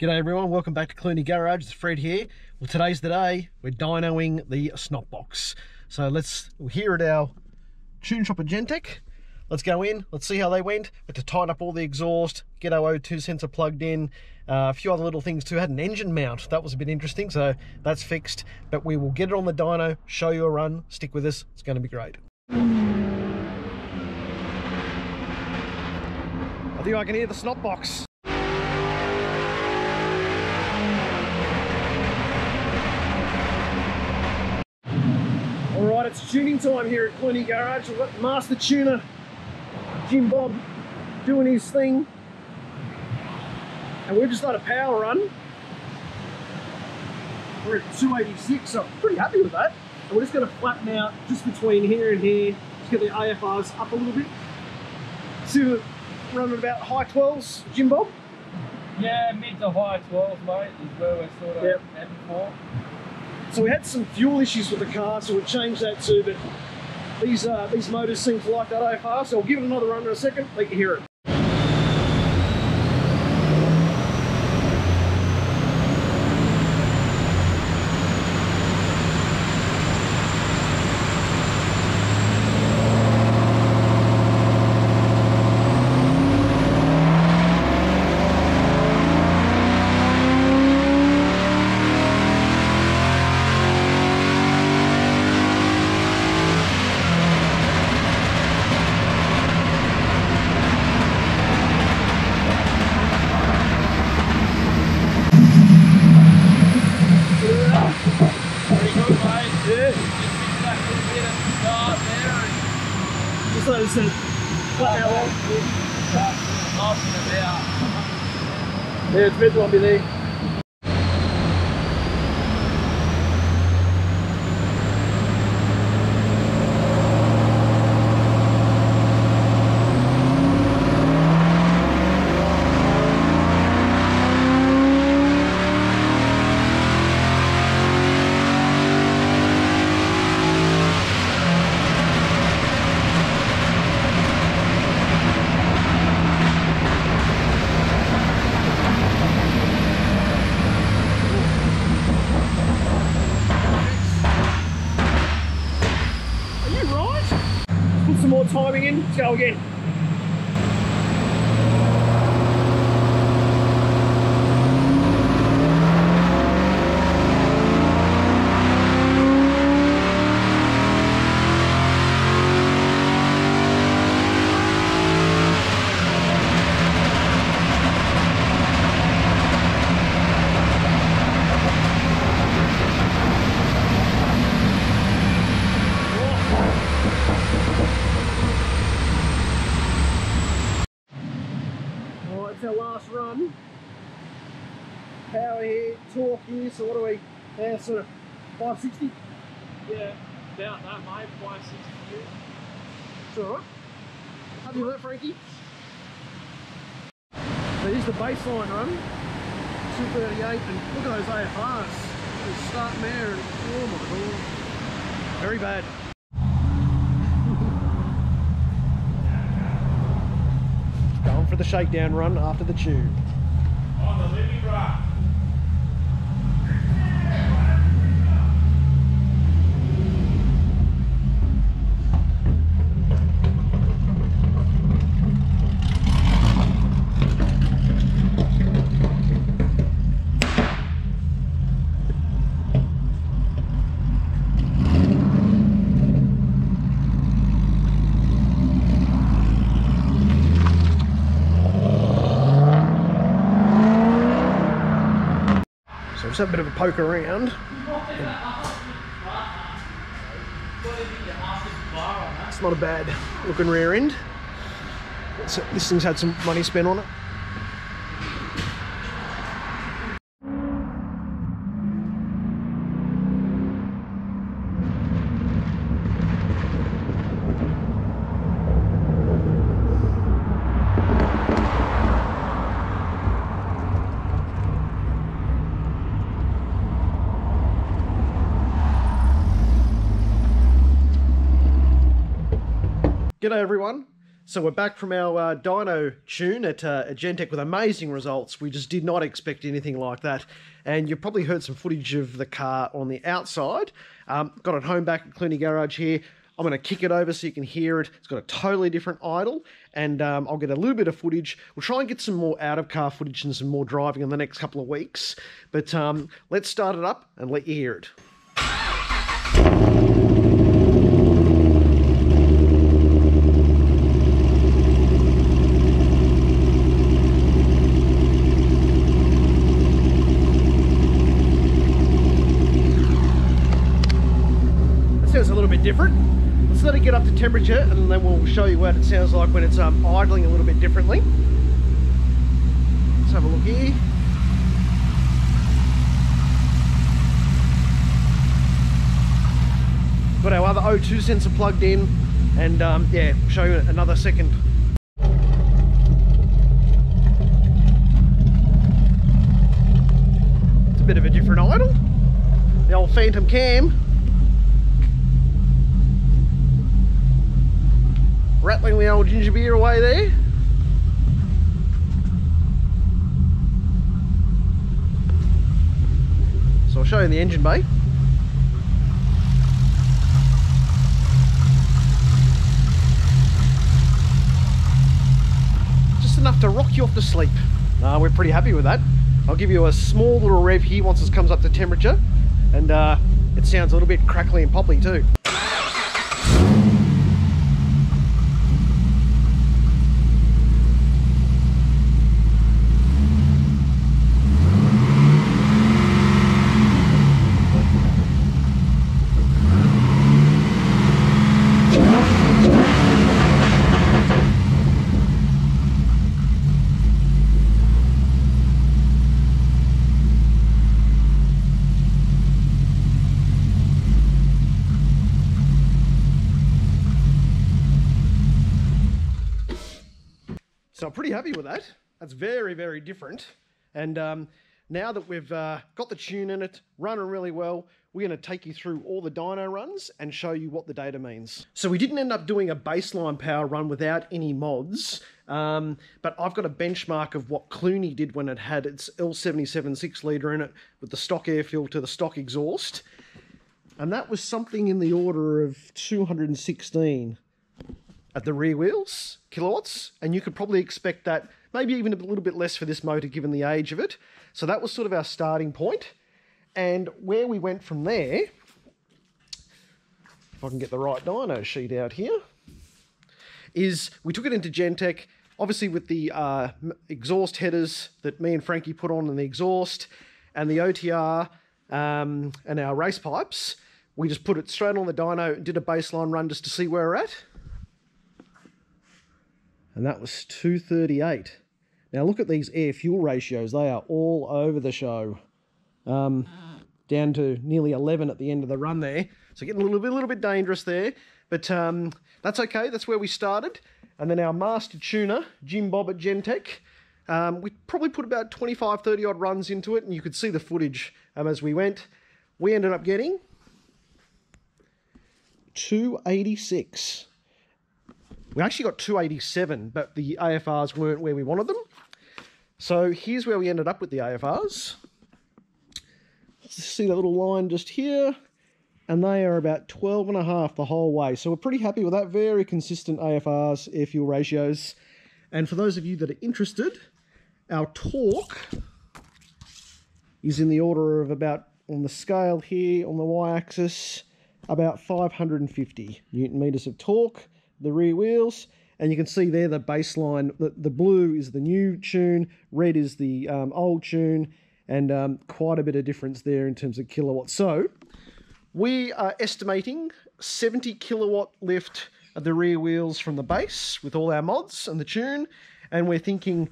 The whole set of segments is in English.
G'day everyone, welcome back to Clunie Garage. It's Fred here. Well, today's the day we're dynoing the snot box. So let's, we're here at our tune shop at Gentech. Let's go in, let's see how they went. Had to tighten up all the exhaust, get our O2 sensor plugged in, uh, a few other little things too. Had an engine mount, that was a bit interesting, so that's fixed. But we will get it on the dyno, show you a run, stick with us, it's going to be great. I think I can hear the snot box. All right, it's tuning time here at Clunie Garage. We've got Master Tuner Jim Bob doing his thing. And we've just done a power run. We're at 286, so I'm pretty happy with that. And we're just going to flatten out just between here and here. Just get the AFRs up a little bit. See we're running about high 12s, Jim Bob? Yeah, mid to high 12s, mate, is where we're sort of Yep. heading for. So we had some fuel issues with the car, so we changed that too, but these uh, these motors seem to like that AFR, so I'll give it another run in a second, let you hear it. Pretty good, mate. Yeah, Just missed that little bit at the start there and just let us uh, flatten out long. start knocking about. Yeah, it's meant to be there. Are you right? Put some more go again. All right, it's our last run. Power here, torque here. So what are we? Yeah, sort of 560. Yeah, about that, mate. 560 It's all right. Happy with that, Frankie? So here's the baseline run. 238, and look at those AFRs. They start there, and oh my god. Very bad. Going for the shakedown run after the tube. So just have a bit of a poke around. It's not a bad looking rear end. This thing's had some money spent on it. G'day everyone. So we're back from our uh, dyno tune at, uh, at Gentech with amazing results. We just did not expect anything like that. And you've probably heard some footage of the car on the outside. Um, got it home back at Clunie Garage here. I'm going to kick it over so you can hear it. It's got a totally different idle, and um, I'll get a little bit of footage. We'll try and get some more out of car footage and some more driving in the next couple of weeks. But um, let's start it up and let you hear it. sounds a little bit different. Let's let it get up to temperature and then we'll show you what it sounds like when it's um, idling a little bit differently. Let's have a look here. Got our other O2 sensor plugged in and um, yeah, show you another second. It's a bit of a different idle. The old Phantom cam rattling the old ginger beer away there. So I'll show you the engine bay. Just enough to rock you off to sleep. Uh, we're pretty happy with that. I'll give you a small little rev here once this comes up to temperature and uh, it sounds a little bit crackly and poppy too. So I'm pretty happy with that. That's very, very different. And um, now that we've uh, got the tune in it, running really well, we're going to take you through all the dyno runs and show you what the data means. So we didn't end up doing a baseline power run without any mods, um, but I've got a benchmark of what Clunie did when it had its L77 6 litre in it with the stock air filter, the stock exhaust. And that was something in the order of 216 at the rear wheels, kilowatts, and you could probably expect that maybe even a little bit less for this motor given the age of it. So that was sort of our starting point. And where we went from there, if I can get the right dyno sheet out here, is we took it into Gentech, obviously with the uh, exhaust headers that me and Frankie put on in the exhaust, and the OTR um, and our race pipes. We just put it straight on the dyno and did a baseline run just to see where we're at and that was 238. Now look at these air fuel ratios, they are all over the show. Um, down to nearly 11 at the end of the run there. So getting a little bit, a little bit dangerous there, but um, that's okay, that's where we started. And then our master tuner, Jim Bob at Gentech, um, we probably put about 25, 30 odd runs into it, and you could see the footage um, as we went. We ended up getting 286. We actually got 287, but the AFRs weren't where we wanted them. So here's where we ended up with the AFRs. See that little line just here? And they are about 12 and a half the whole way. So we're pretty happy with that. Very consistent AFRs, air fuel ratios. And for those of you that are interested, our torque is in the order of about, on the scale here, on the y-axis, about 550 newton meters of torque the rear wheels and you can see there the baseline the, the blue is the new tune red is the um, old tune and um, quite a bit of difference there in terms of kilowatts so we are estimating 70 kilowatt lift at the rear wheels from the base with all our mods and the tune and we're thinking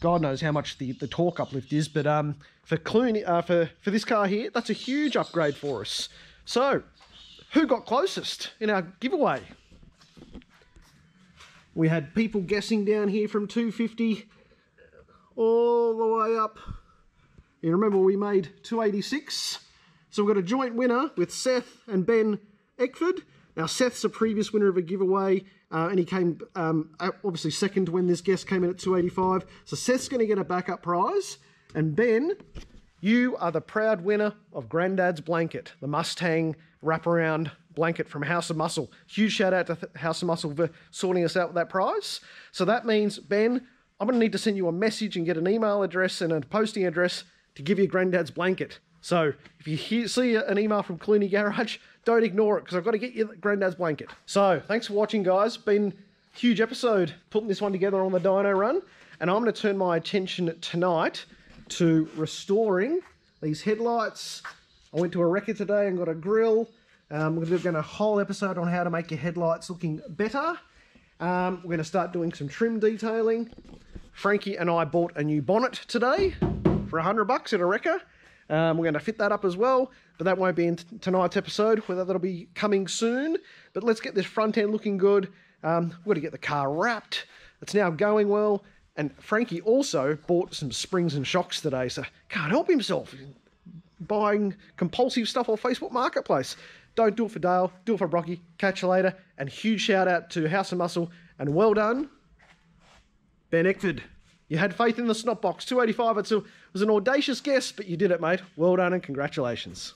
God knows how much the, the torque uplift is, but um, for Clunie, uh, for for this car here, that's a huge upgrade for us. So, who got closest in our giveaway? We had people guessing down here from 250 all the way up. You remember we made 286. So we've got a joint winner with Seth and Ben Eckford. Now Seth's a previous winner of a giveaway uh, and he came um, obviously second when this guest came in at 285. So Seth's going to get a backup prize, and Ben, you are the proud winner of Grandad's blanket, the Mustang wraparound blanket from House of Muscle. Huge shout out to House of Muscle for sorting us out with that prize. So that means Ben, I'm going to need to send you a message and get an email address and a posting address to give you Grandad's blanket. So if you hear, see an email from Clunie Garage, don't ignore it because I've got to get you Granddad's blanket. So thanks for watching, guys. Been huge episode putting this one together on the dyno run, and I'm going to turn my attention tonight to restoring these headlights. I went to a wrecker today and got a grill. Um, we're going to a whole episode on how to make your headlights looking better. Um, we're going to start doing some trim detailing. Frankie and I bought a new bonnet today for a hundred bucks at a wrecker. Um, we're going to fit that up as well, but that won't be in tonight's episode, whether that'll be coming soon. But let's get this front end looking good. Um, we've got to get the car wrapped. It's now going well. And Frankie also bought some springs and shocks today, so can't help himself. Buying compulsive stuff on Facebook Marketplace. Don't do it for Dale, do it for Brocky. Catch you later. And huge shout out to House of Muscle. And well done, Ben Eckford. You had faith in the snot box. 285, it was an audacious guess, but you did it, mate. Well done and congratulations.